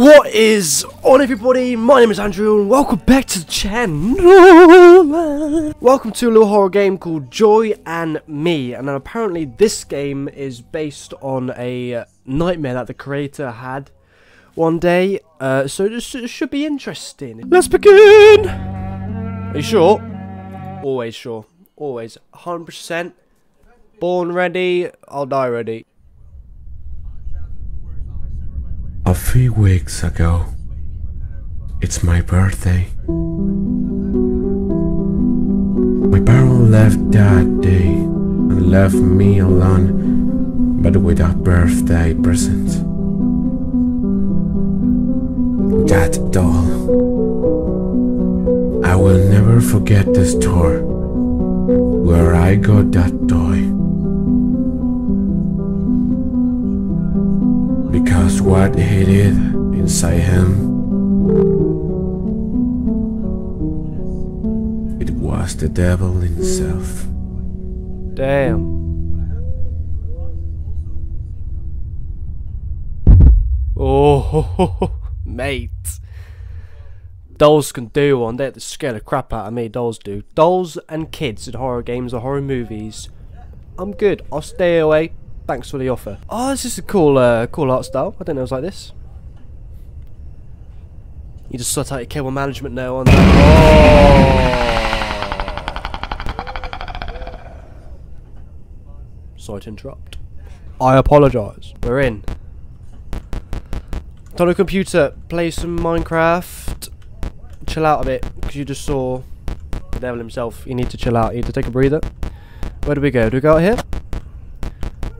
What is on everybody? My name is Andrew and welcome back to the channel. welcome to a little horror game called Joy and Me and apparently this game is based on a nightmare that the creator had one day. Uh, so this should be interesting. Let's begin! Are you sure? Always sure. Always. 100%. Born ready, I'll die ready. A few weeks ago, it's my birthday. My parents left that day and left me alone, but without birthday present. That doll. I will never forget the store where I got that toy. Because what he did inside him. It was the devil himself. Damn. Oh mate. Dolls can do one. They scare the crap out of me. Dolls do. Dolls and kids in horror games or horror movies. I'm good. I'll stay away Thanks for the offer. Oh, this is a cool, uh, cool art style. I didn't know it was like this. You just sort out your cable management now on that. Oh. Sorry to interrupt. I apologise. We're in. A computer, play some Minecraft. Chill out a bit, because you just saw the devil himself. You need to chill out. You need to take a breather. Where do we go? Do we go out here?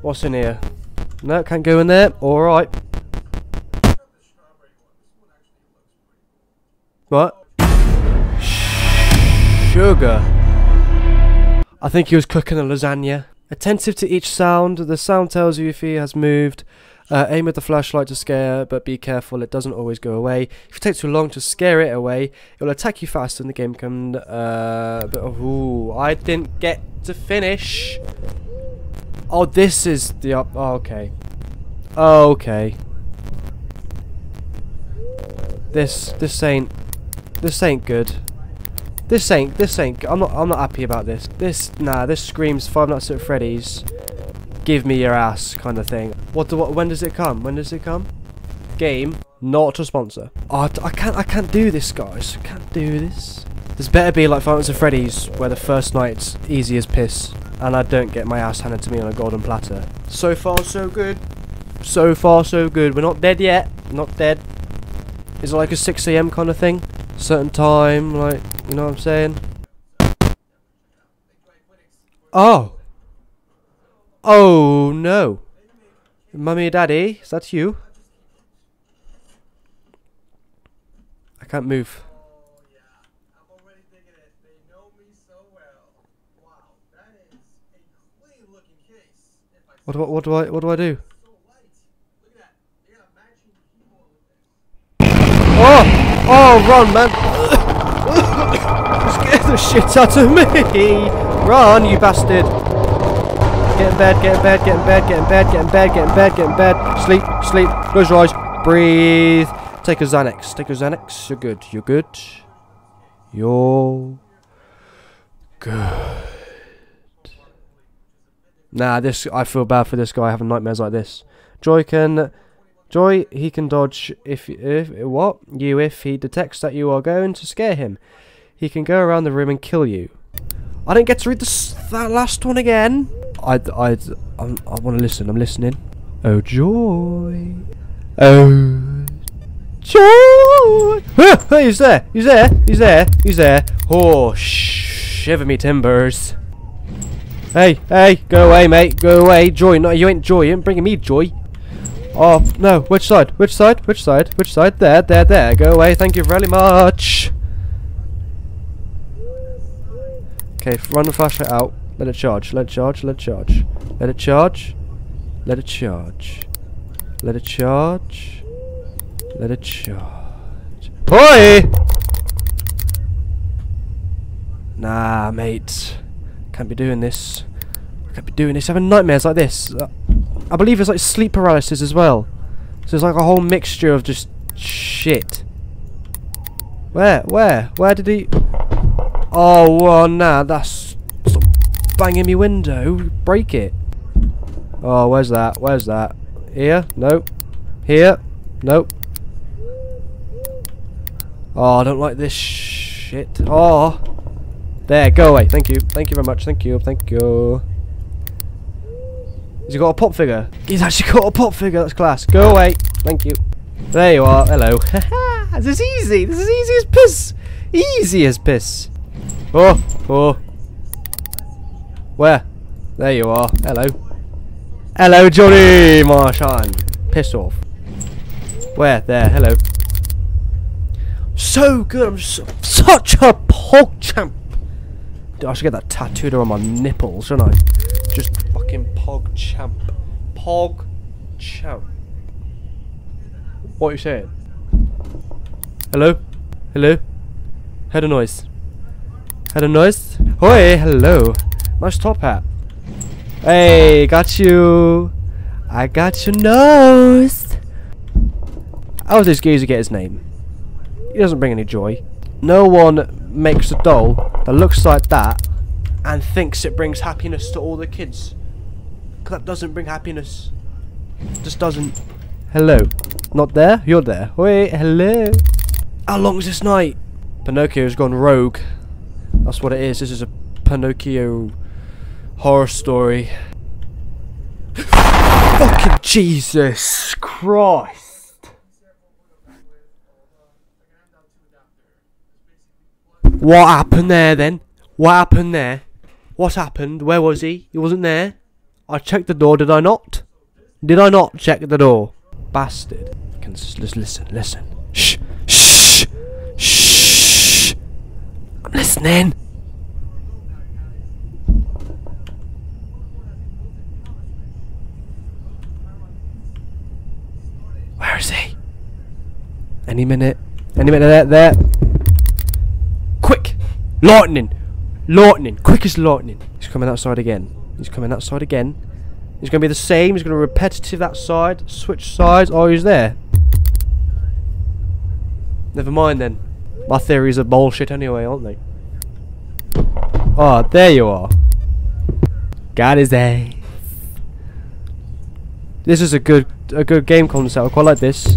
What's in here? No, can't go in there. Alright. What? Sugar. I think he was cooking a lasagna. Attentive to each sound, the sound tells you if he has moved. Uh, aim at the flashlight to scare, but be careful, it doesn't always go away. If it takes too long to scare it away, it will attack you faster and the game can... Uh, but, ooh, I didn't get to finish. Oh, this is the up. Oh, okay. Oh, okay. This this ain't this ain't good. This ain't this ain't. I'm not I'm not happy about this. This nah. This screams Five Nights at Freddy's. Give me your ass kind of thing. What do what? When does it come? When does it come? Game not a sponsor. Oh, I can't I can't do this, guys. I can't do this. This better be like Five Nights at Freddy's, where the first night's easy as piss and I don't get my ass handed to me on a golden platter. So far, so good. So far, so good. We're not dead yet. Not dead. Is it like a 6am kind of thing? Certain time, like, you know what I'm saying? Oh. Oh, no. Mummy and Daddy, is that you? I can't move. What do I, what do I, what do I do? Oh! Oh, run, man! Scare the shit out of me! Run, you bastard! Get in bed, get in bed, get in bed, get in bed, get in bed, get in bed, get in bed. Sleep, sleep, close your eyes, breathe. Take a Xanax, take a Xanax. You're good, you're good. You're good. Nah, this I feel bad for this guy having nightmares like this. Joy can, Joy he can dodge if if what you if he detects that you are going to scare him. He can go around the room and kill you. I didn't get to read this that last one again. I I I want to listen. I'm listening. Oh joy, oh joy. hey, he's there. He's there. He's there. He's there. Oh shiver me timbers. Hey, hey, go away, mate. Go away. Joy, no, you ain't joy. You ain't bringing me joy. Oh, no. Which side? Which side? Which side? Which side? There, there, there. Go away. Thank you very much. Okay, run the flashlight out. Let it charge. Let it charge. Let it charge. Let it charge. Let it charge. Let it charge. Let it charge. Boy! Nah, mate. Can't be doing this. I can't be doing this. Having nightmares like this. I believe it's like sleep paralysis as well. So it's like a whole mixture of just Shit. Where? Where? Where did he... Oh, well, nah, that's... Stop banging me window. Break it. Oh, where's that? Where's that? Here? Nope. Here? Nope. Oh, I don't like this shit. Oh. There, go away. Thank you. Thank you very much. Thank you. Thank you. He's he got a pop figure? He's actually got a pop figure. That's class. Go away. Thank you. There you are. Hello. this is easy. This is easy as piss. Easy as piss. Oh. Oh. Where? There you are. Hello. Hello, Johnny Marchand. Piss off. Where? There. Hello. So good. I'm so, such a pog champ. I should get that tattooed on my nipples, shouldn't I? Just fucking pog champ. Pog champ. What are you saying? Hello? Hello? Heard a noise. Heard a noise? Hoi, hello. Nice top hat. Hey, got you. I got your nose. How does this geezer get his name? He doesn't bring any joy. No one makes a doll that looks like that and thinks it brings happiness to all the kids. That doesn't bring happiness. Just doesn't. Hello. Not there? You're there. Wait, hello. How long is this night? Pinocchio's gone rogue. That's what it is. This is a Pinocchio horror story. Fucking Jesus Christ. What happened there then? What happened there? What happened? Where was he? He wasn't there. I checked the door, did I not? Did I not check the door? Bastard. Can just listen, listen. Shh, shh, shh. I'm listening. Where is he? Any minute. Any minute there. There. Lightning! Lightning! Quick as lightning. He's coming outside again. He's coming outside again. He's going to be the same. He's going to repetitive that side. Switch sides. Oh, he's there. Never mind then. My theories are bullshit anyway, aren't they? Oh, there you are. Got his ass. This is a good a good game concept. I quite like this.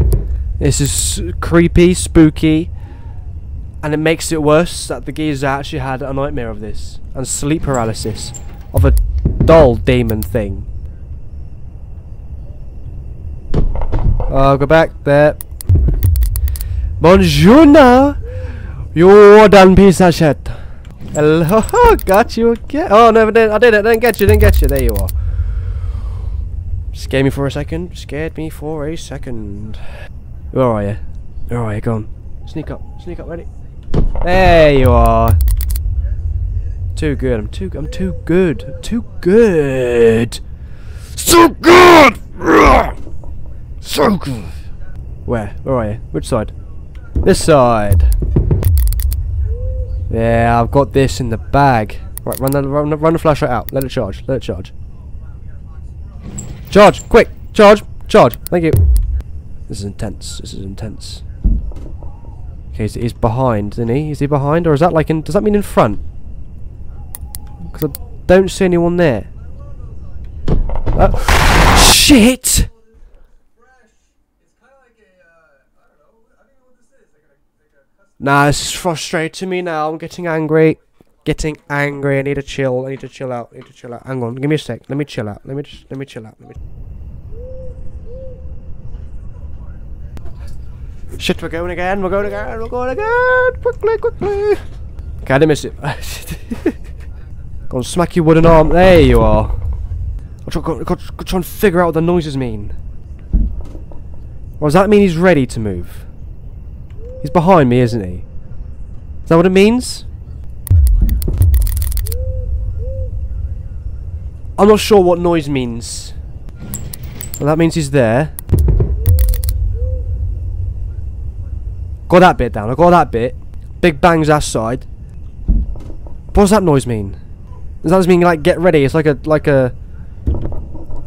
This is creepy, spooky, and it makes it worse that the geezer actually had a nightmare of this and sleep paralysis of a doll demon thing. Oh, go back there. Bonjour, now. You done piece of shit. Hello, got you again. Oh I didn't. I did it. Didn't get you. Didn't get you. There you are. Scared me for a second. Scared me for a second. Where are you? Where are you? Go on. Sneak up. Sneak up. Ready? There you are. Too good. I'm too. I'm too good. I'm too good. So good. So good. Where? Where are you? Which side? This side. Yeah, I've got this in the bag. Right, run the run, the- run the flashlight out. Let it charge. Let it charge. Charge! Quick! Charge! Charge! Thank you. This is intense. This is intense. Okay, he's, he's behind, isn't he? Is he behind, or is that like in? Does that mean in front? Because I don't see anyone there. Uh, shit! Nah, is frustrating me now. I'm getting angry. Getting angry. I need to chill. I need to chill out. I need to chill out. Hang on. Give me a sec. Let me chill out. Let me just. Let me chill out. Let me. Shit, we're going again. We're going again. We're going again. Quickly, quickly. Didn't miss it. Oh, go on, smack your wooden arm. There you are. I'm trying, I'm trying, I'm trying to figure out what the noises mean. Or does that mean he's ready to move? He's behind me, isn't he? Is that what it means? I'm not sure what noise means. Well, that means he's there. Got that bit down. I got that bit. Big bang's that side. What does that noise mean? Does that just mean like get ready? It's like a like a.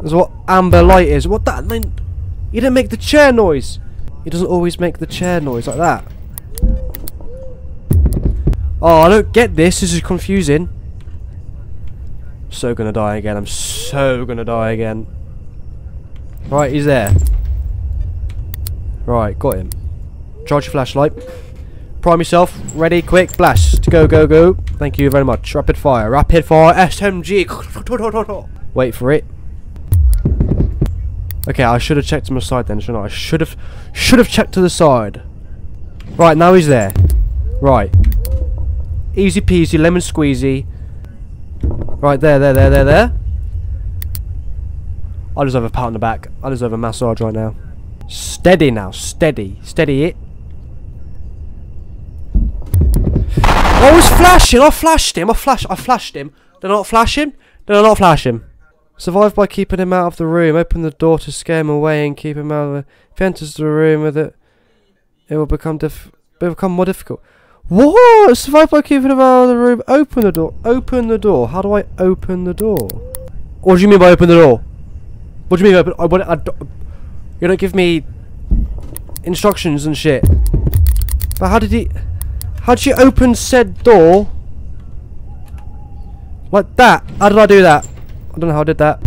That's what amber light is. What that? Then you didn't make the chair noise. He doesn't always make the chair noise like that. Oh, I don't get this. This is confusing. So gonna die again. I'm so gonna die again. Right, he's there. Right, got him. Charge flashlight. Prime yourself. Ready, quick, blast. Go, go, go. Thank you very much. Rapid fire. Rapid fire. SMG. Wait for it. Okay, I should have checked to my side then, shouldn't I? I should have should have checked to the side. Right, now he's there. Right. Easy peasy, lemon squeezy. Right, there, there, there, there, there. I deserve a pat on the back. I deserve a massage right now. Steady now, steady. Steady it. I was flashing, I flashed him, I flashed, I flashed him. Did I not flash him? Did I not flash him? Survive by keeping him out of the room. Open the door to scare him away and keep him out of the... If he enters the room with it, it will become diff... It will become more difficult. What? Survive by keeping him out of the room. Open the door. Open the door. How do I open the door? What do you mean by open the door? What do you mean by open... I, what, I, you don't give me instructions and shit. But how did he... How did you open said door? Like that? How did I do that? I don't know how I did that.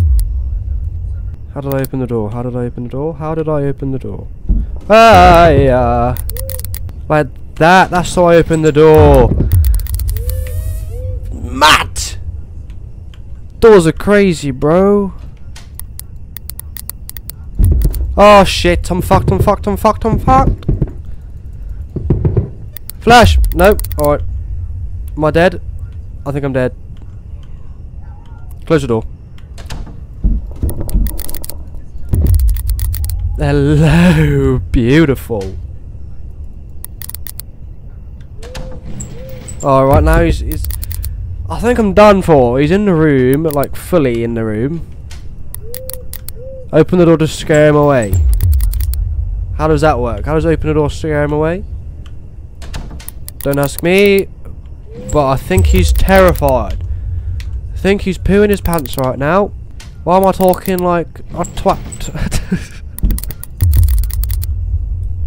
How did I open the door? How did I open the door? How did I open the door? Ah, yeah. Like that. That's how I opened the door. Matt! Doors are crazy, bro. Oh shit, I'm fucked, I'm fucked, I'm fucked, I'm fucked. Flash! No, alright. Am I dead? I think I'm dead. Close the door. Hello, beautiful. Alright, now he's, he's... I think I'm done for. He's in the room, like fully in the room. Open the door to scare him away. How does that work? How does open the door scare him away? Don't ask me. But I think he's terrified. I think he's pooing his pants right now. Why am I talking like a twat?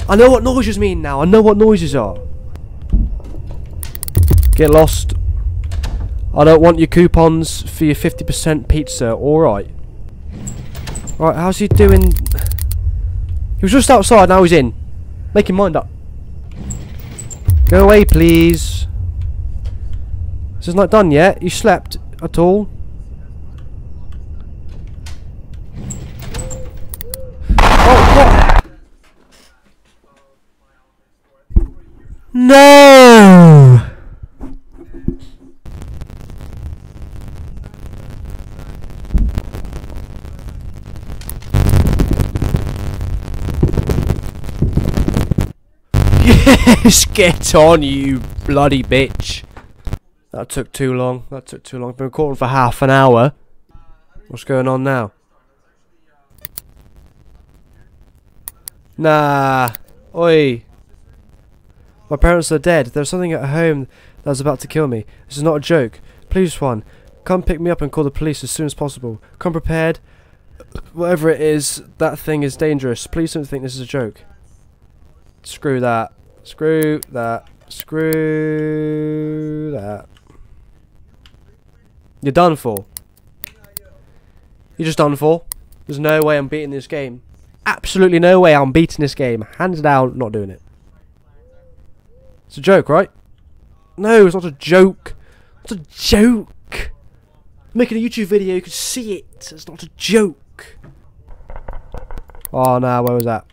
I know what noises mean now. I know what noises are. Get lost. I don't want your coupons for your 50% pizza. Alright. Right, how's he doing? He was just outside, now he's in. Make your mind up. Go away, please. This is not done yet. You slept at all? Yes, get on, you bloody bitch. That took too long. That took too long. I've been recording for half an hour. What's going on now? Nah. Oi. My parents are dead. There's something at home that was about to kill me. This is not a joke. Please, Juan, come pick me up and call the police as soon as possible. Come prepared. Whatever it is, that thing is dangerous. Please don't think this is a joke. Screw that. Screw that. Screw that. You're done for. You're just done for. There's no way I'm beating this game. Absolutely no way I'm beating this game. Hands down, not doing it. It's a joke, right? No, it's not a joke. It's a joke. I'm making a YouTube video, you can see it. It's not a joke. Oh, no, where was that?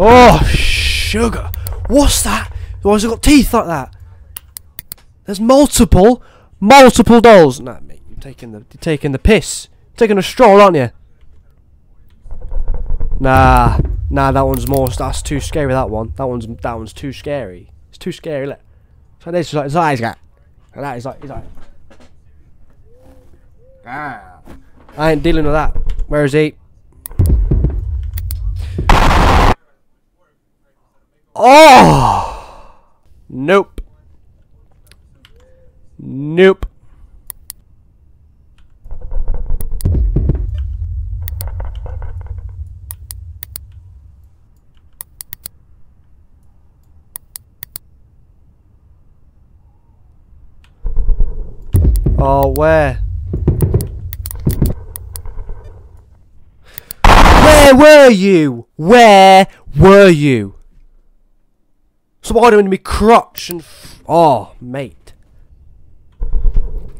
Oh, sugar. What's that? Why has it got teeth like that? There's multiple, multiple dolls. Nah, mate, you're taking the, you're taking the piss. You're taking a stroll, aren't you? Nah, nah, that one's more. That's too scary. That one. That one's that one's too scary. It's too scary. Look. So this is like his eyes got. And that is like he's like. Ah. I ain't dealing with that. Where is he? Oh! Nope. Nope. Oh, where? Where were you? Where were you? Spider in me crotch and oh, mate.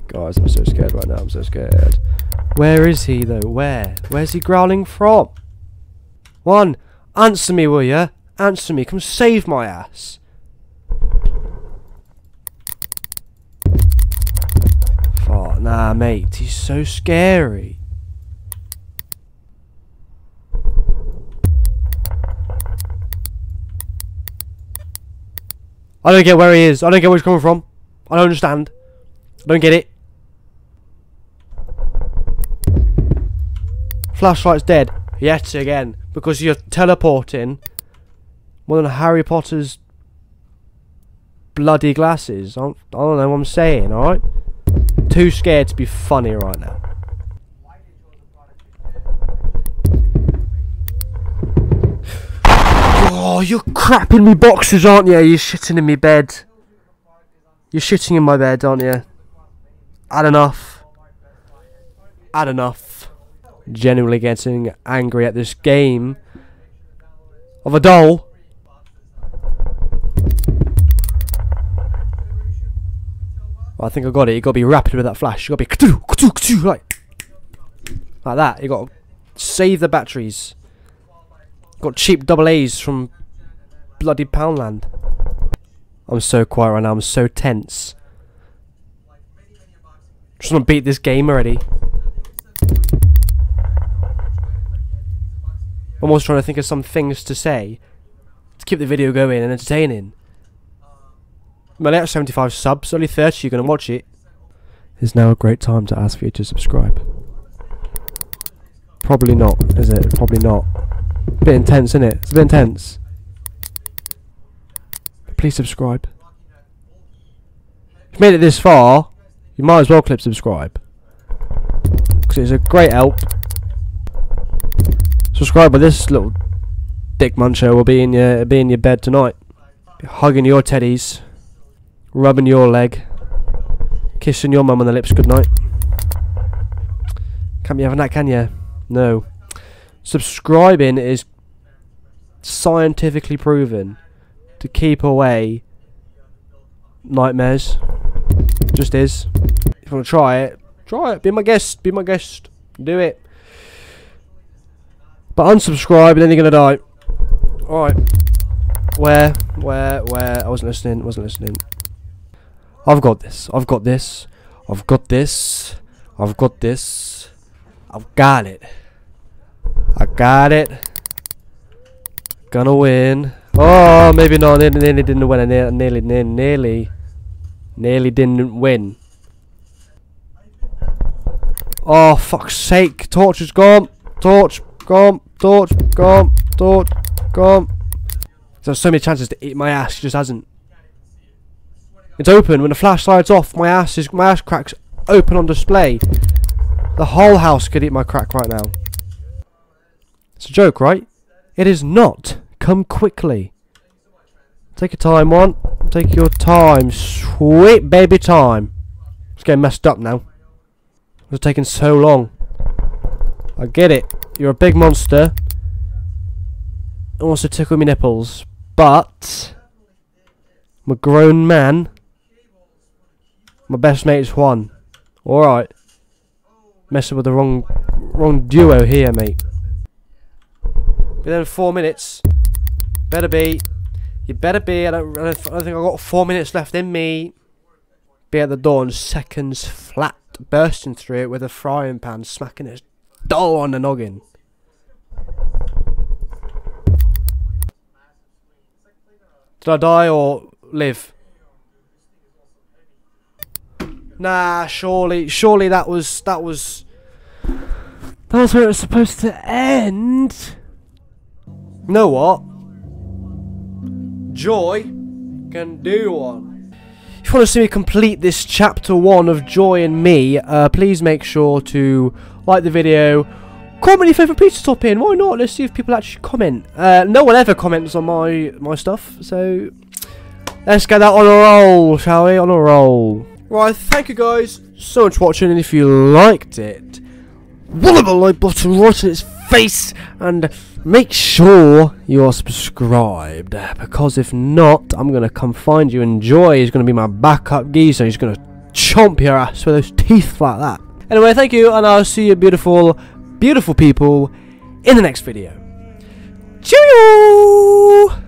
Guys, I'm so scared right now. I'm so scared. Where is he though? Where? Where's he growling from? Juan, answer me, will ya? Answer me. Come save my ass. Fuck, nah, mate. He's so scary. I don't get where he is. I don't get where he's coming from. I don't understand. I don't get it. Flashlight's dead. Yet again. Because you're teleporting more than Harry Potter's bloody glasses. I don't, I don't know what I'm saying, alright? Too scared to be funny right now. Oh, you're crapping me boxes, aren't you? You're shitting in me bed. You're shitting in my bed, aren't you? Had enough. Had enough. Genuinely getting angry at this game of a doll. Well, I think I got it. You got to be rapid with that flash. You got to be like like that. You got to save the batteries. Got cheap double A's from bloody Poundland. I'm so quiet right now. I'm so tense. Just want to beat this game already. Also trying to think of some things to say to keep the video going and entertaining. I'm only at 75 subs, only 30 you're going to watch it. Is now a great time to ask for you to subscribe? Probably not, is it? Probably not. Bit intense, isn't it? It's a bit intense. Please subscribe. If you made it this far, you might as well click subscribe. Because it's a great help. Subscribe by this little dick muncher will be in your be in your bed tonight. Hugging your teddies. Rubbing your leg. Kissing your mum on the lips goodnight. Can't be having that, can you? No. Subscribing is scientifically proven to keep away nightmares. Just is. If you want to try it, try it. Be my guest. Be my guest. Do it. But unsubscribe and then you're gonna die. Alright. Where? Where? Where? I wasn't listening. Wasn't listening. I've got this. I've got this. I've got this. I've got this. I've got it. I got it. Gonna win. Oh, maybe not. Nearly, nearly didn't win. Nearly, nearly, nearly, nearly, didn't win. Oh, fuck's sake. Torch is gone. Torch, gone. Torch, gone. Torch, gone. There's so many chances to eat my ass. Just hasn't. It's open. When the flash flashlight's off, my ass is my ass cracks open on display. The whole house could eat my crack right now. It's a joke, right? It is not. Come quickly. Take your time, Juan. Take your time. Sweet baby time. It's getting messed up now. It's taking so long. I get it. You're a big monster. It wants to tickle me nipples. But... I'm a grown man. My best mate is Juan. Alright. Messing with the wrong wrong duo here, mate. Within four minutes. Better be. You better be. I don't, I don't, think I've got four minutes left in me. Be at the door in seconds flat. Bursting through it with a frying pan. Smacking his doll on the noggin. Did I die or live? Nah, surely, surely that was, that was, that was where it was supposed to end. You know what? Joy can do one. If you want to see me complete this chapter one of Joy and Me, uh, please make sure to like the video, comment your favourite pizza topping. Why not? Let's see if people actually comment. Uh, no one ever comments on my my stuff, so let's get that on a roll, shall we? On a roll. Right, thank you guys so much for watching, and if you liked it, whack the like button right in its face, and make sure you are subscribed, because if not, I'm going to come find you, and Joy is going to be my backup geezer, he's going to chomp your ass with those teeth like that. Anyway, thank you, and I'll see you beautiful, beautiful people in the next video. Cheerio!